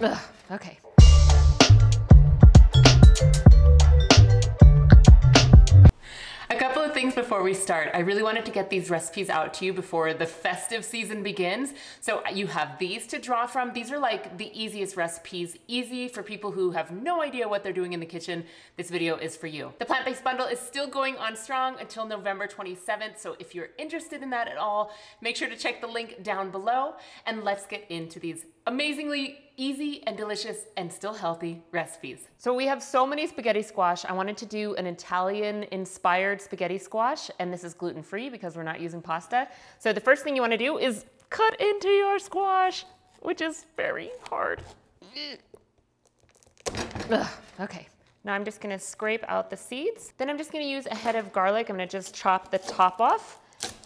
Ugh, okay. Things before we start. I really wanted to get these recipes out to you before the festive season begins. So you have these to draw from. These are like the easiest recipes, easy for people who have no idea what they're doing in the kitchen. This video is for you. The plant-based bundle is still going on strong until November 27th. So if you're interested in that at all, make sure to check the link down below and let's get into these amazingly easy and delicious and still healthy recipes. So we have so many spaghetti squash. I wanted to do an Italian inspired spaghetti squash and this is gluten free because we're not using pasta. So the first thing you wanna do is cut into your squash, which is very hard. Ugh, okay. Now I'm just gonna scrape out the seeds. Then I'm just gonna use a head of garlic. I'm gonna just chop the top off.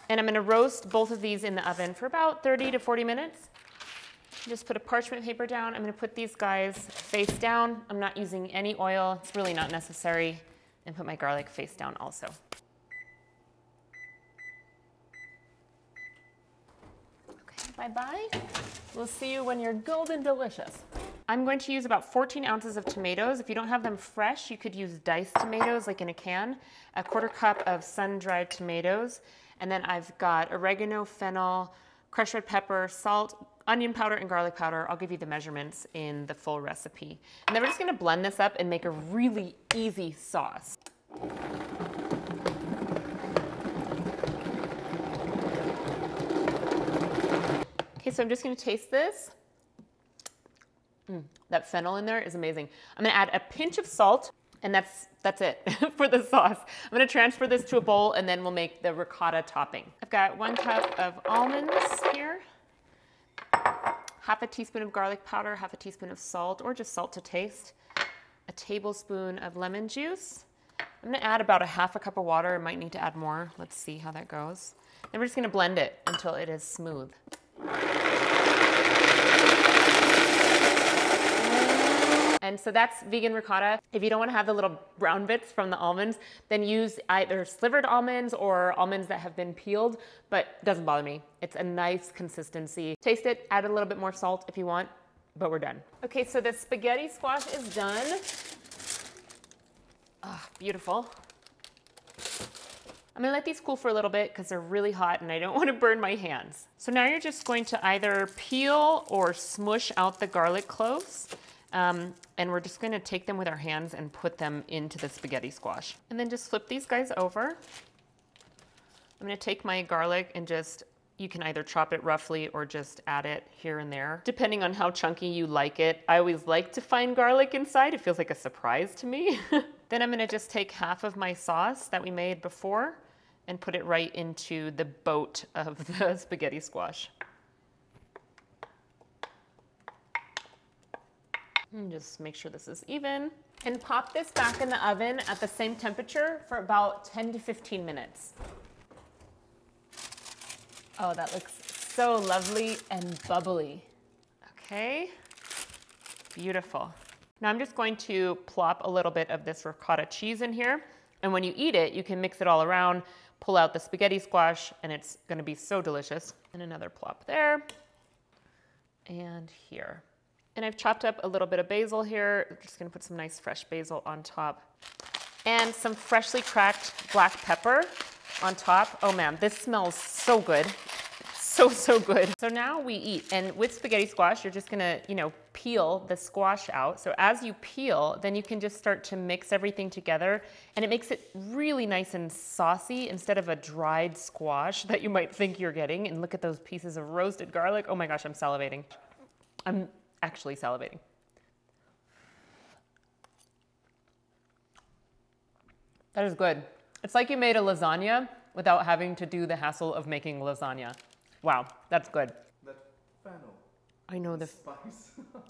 And I'm gonna roast both of these in the oven for about 30 to 40 minutes. Just put a parchment paper down. I'm gonna put these guys face down. I'm not using any oil. It's really not necessary. And put my garlic face down also. Okay, bye-bye. We'll see you when you're golden delicious. I'm going to use about 14 ounces of tomatoes. If you don't have them fresh, you could use diced tomatoes like in a can, a quarter cup of sun-dried tomatoes, and then I've got oregano, fennel, crushed red pepper, salt, onion powder and garlic powder. I'll give you the measurements in the full recipe. And then we're just gonna blend this up and make a really easy sauce. Okay, so I'm just gonna taste this. Mm, that fennel in there is amazing. I'm gonna add a pinch of salt and that's, that's it for the sauce. I'm gonna transfer this to a bowl and then we'll make the ricotta topping. I've got one cup of almonds here half a teaspoon of garlic powder, half a teaspoon of salt, or just salt to taste, a tablespoon of lemon juice. I'm gonna add about a half a cup of water. I might need to add more. Let's see how that goes. Then we're just gonna blend it until it is smooth. And so that's vegan ricotta. If you don't wanna have the little brown bits from the almonds, then use either slivered almonds or almonds that have been peeled, but doesn't bother me. It's a nice consistency. Taste it, add a little bit more salt if you want, but we're done. Okay, so the spaghetti squash is done. Oh, beautiful. I'm gonna let these cool for a little bit because they're really hot and I don't wanna burn my hands. So now you're just going to either peel or smush out the garlic cloves. Um, and we're just gonna take them with our hands and put them into the spaghetti squash. And then just flip these guys over. I'm gonna take my garlic and just, you can either chop it roughly or just add it here and there, depending on how chunky you like it. I always like to find garlic inside. It feels like a surprise to me. then I'm gonna just take half of my sauce that we made before and put it right into the boat of the spaghetti squash. And just make sure this is even. And pop this back in the oven at the same temperature for about 10 to 15 minutes. Oh, that looks so lovely and bubbly. Okay, beautiful. Now I'm just going to plop a little bit of this ricotta cheese in here. And when you eat it, you can mix it all around, pull out the spaghetti squash, and it's gonna be so delicious. And another plop there, and here. And I've chopped up a little bit of basil here. I'm just gonna put some nice fresh basil on top. And some freshly cracked black pepper on top. Oh man, this smells so good. So, so good. So now we eat. And with spaghetti squash, you're just gonna, you know, peel the squash out. So as you peel, then you can just start to mix everything together and it makes it really nice and saucy instead of a dried squash that you might think you're getting. And look at those pieces of roasted garlic. Oh my gosh, I'm salivating. I'm actually salivating. That is good. It's like you made a lasagna without having to do the hassle of making lasagna. Wow, that's good. That fennel. I know the spice. mm.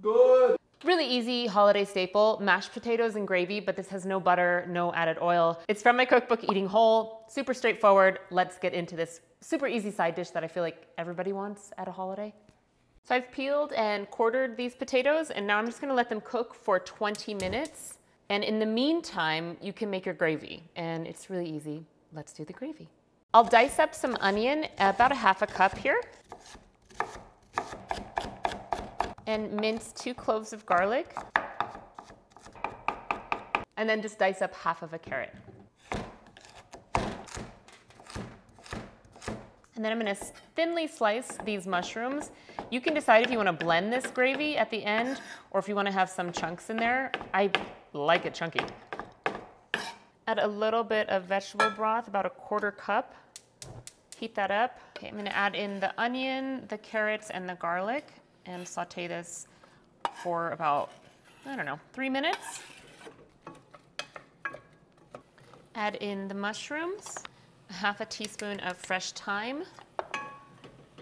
Good. Really easy holiday staple, mashed potatoes and gravy, but this has no butter, no added oil. It's from my cookbook, Eating Whole. Super straightforward. Let's get into this super easy side dish that I feel like everybody wants at a holiday. So I've peeled and quartered these potatoes and now I'm just gonna let them cook for 20 minutes. And in the meantime, you can make your gravy and it's really easy. Let's do the gravy. I'll dice up some onion, about a half a cup here. And mince two cloves of garlic. And then just dice up half of a carrot. And then I'm gonna thinly slice these mushrooms. You can decide if you wanna blend this gravy at the end or if you wanna have some chunks in there. I like it chunky. Add a little bit of vegetable broth, about a quarter cup. Heat that up. Okay, I'm gonna add in the onion, the carrots, and the garlic and saute this for about, I don't know, three minutes. Add in the mushrooms half a teaspoon of fresh thyme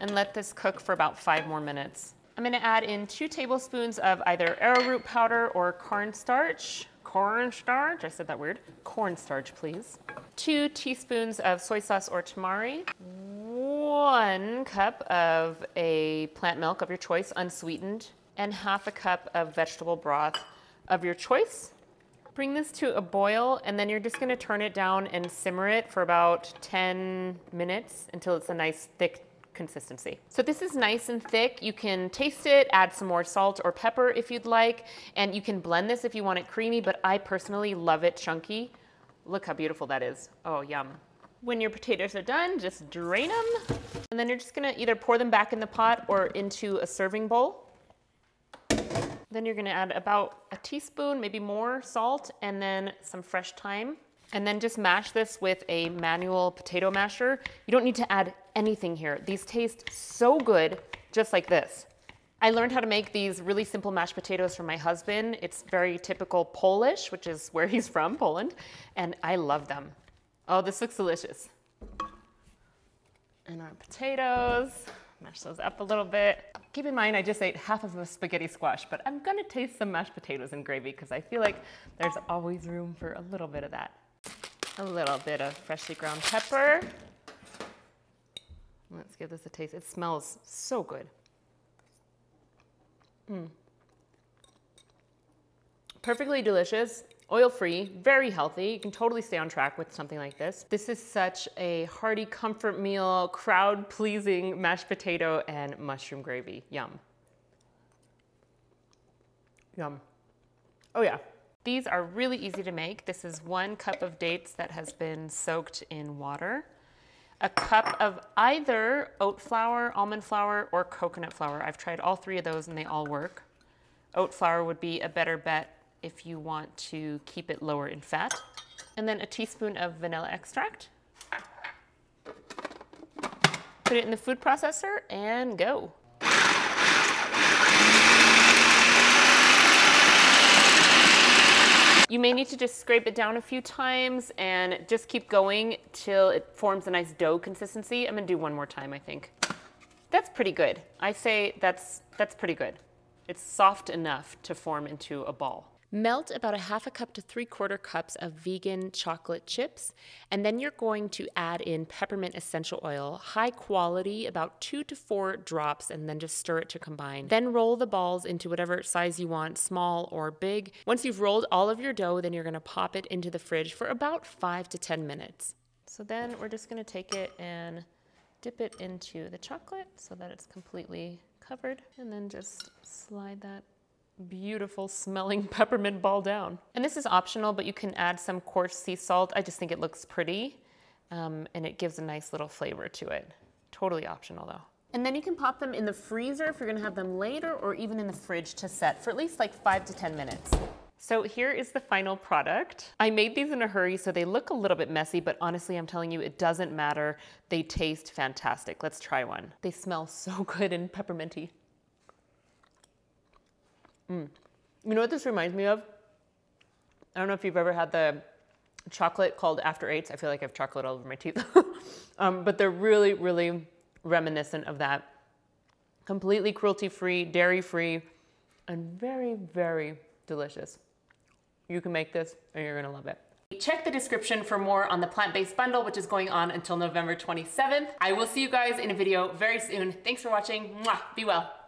and let this cook for about five more minutes. I'm gonna add in two tablespoons of either arrowroot powder or cornstarch. Cornstarch, I said that weird. Cornstarch, please. Two teaspoons of soy sauce or tamari. One cup of a plant milk of your choice, unsweetened. And half a cup of vegetable broth of your choice. Bring this to a boil and then you're just gonna turn it down and simmer it for about 10 minutes until it's a nice thick consistency. So this is nice and thick. You can taste it, add some more salt or pepper if you'd like, and you can blend this if you want it creamy, but I personally love it chunky. Look how beautiful that is. Oh, yum. When your potatoes are done, just drain them. And then you're just gonna either pour them back in the pot or into a serving bowl. Then you're gonna add about a teaspoon, maybe more salt, and then some fresh thyme. And then just mash this with a manual potato masher. You don't need to add anything here. These taste so good just like this. I learned how to make these really simple mashed potatoes from my husband. It's very typical Polish, which is where he's from, Poland, and I love them. Oh, this looks delicious. And our potatoes. Mash those up a little bit. Keep in mind, I just ate half of a spaghetti squash, but I'm gonna taste some mashed potatoes and gravy because I feel like there's always room for a little bit of that. A little bit of freshly ground pepper. Let's give this a taste. It smells so good. Mm. Perfectly delicious oil-free, very healthy. You can totally stay on track with something like this. This is such a hearty comfort meal, crowd-pleasing mashed potato and mushroom gravy. Yum. Yum. Oh yeah. These are really easy to make. This is one cup of dates that has been soaked in water. A cup of either oat flour, almond flour, or coconut flour. I've tried all three of those and they all work. Oat flour would be a better bet if you want to keep it lower in fat. And then a teaspoon of vanilla extract. Put it in the food processor and go. You may need to just scrape it down a few times and just keep going till it forms a nice dough consistency. I'm gonna do one more time, I think. That's pretty good. I say that's, that's pretty good. It's soft enough to form into a ball. Melt about a half a cup to three quarter cups of vegan chocolate chips, and then you're going to add in peppermint essential oil, high quality, about two to four drops, and then just stir it to combine. Then roll the balls into whatever size you want, small or big. Once you've rolled all of your dough, then you're gonna pop it into the fridge for about five to 10 minutes. So then we're just gonna take it and dip it into the chocolate so that it's completely covered, and then just slide that beautiful smelling peppermint ball down. And this is optional, but you can add some coarse sea salt. I just think it looks pretty um, and it gives a nice little flavor to it. Totally optional though. And then you can pop them in the freezer if you're gonna have them later or even in the fridge to set for at least like five to 10 minutes. So here is the final product. I made these in a hurry, so they look a little bit messy, but honestly, I'm telling you, it doesn't matter. They taste fantastic. Let's try one. They smell so good and pepperminty. Mm. You know what this reminds me of? I don't know if you've ever had the chocolate called After Eights. I feel like I have chocolate all over my teeth. um, but they're really, really reminiscent of that. Completely cruelty-free, dairy-free, and very, very delicious. You can make this and you're gonna love it. Check the description for more on the plant-based bundle, which is going on until November 27th. I will see you guys in a video very soon. Thanks for watching. Mwah. Be well.